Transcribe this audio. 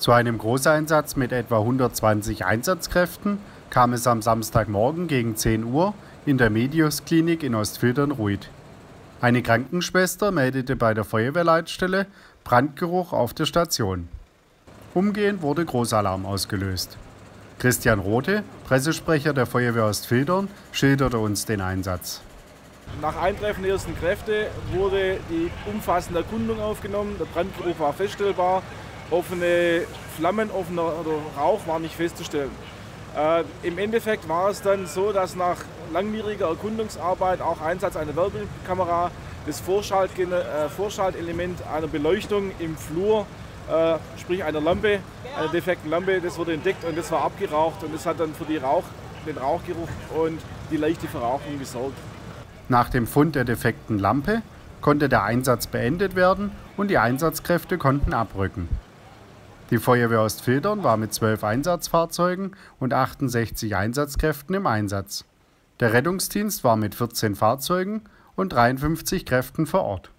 Zu einem Großeinsatz mit etwa 120 Einsatzkräften kam es am Samstagmorgen gegen 10 Uhr in der Medius-Klinik in Ostfildern-Ruid. Eine Krankenschwester meldete bei der Feuerwehrleitstelle Brandgeruch auf der Station. Umgehend wurde Großalarm ausgelöst. Christian Rote, Pressesprecher der Feuerwehr Ostfildern, schilderte uns den Einsatz. Nach Eintreffen der ersten Kräfte wurde die umfassende Erkundung aufgenommen. Der Brandgeruch war feststellbar offene Flammen, offener Rauch war nicht festzustellen. Äh, Im Endeffekt war es dann so, dass nach langwieriger Erkundungsarbeit auch Einsatz einer Wärmekamera das Vorschalt, äh, Vorschaltelement einer Beleuchtung im Flur, äh, sprich einer Lampe, einer defekten Lampe, das wurde entdeckt und das war abgeraucht und das hat dann für Rauch, den Rauchgeruch und die leichte Verrauchung gesorgt. Nach dem Fund der defekten Lampe konnte der Einsatz beendet werden und die Einsatzkräfte konnten abrücken. Die Feuerwehr Ostfildern war mit zwölf Einsatzfahrzeugen und 68 Einsatzkräften im Einsatz. Der Rettungsdienst war mit 14 Fahrzeugen und 53 Kräften vor Ort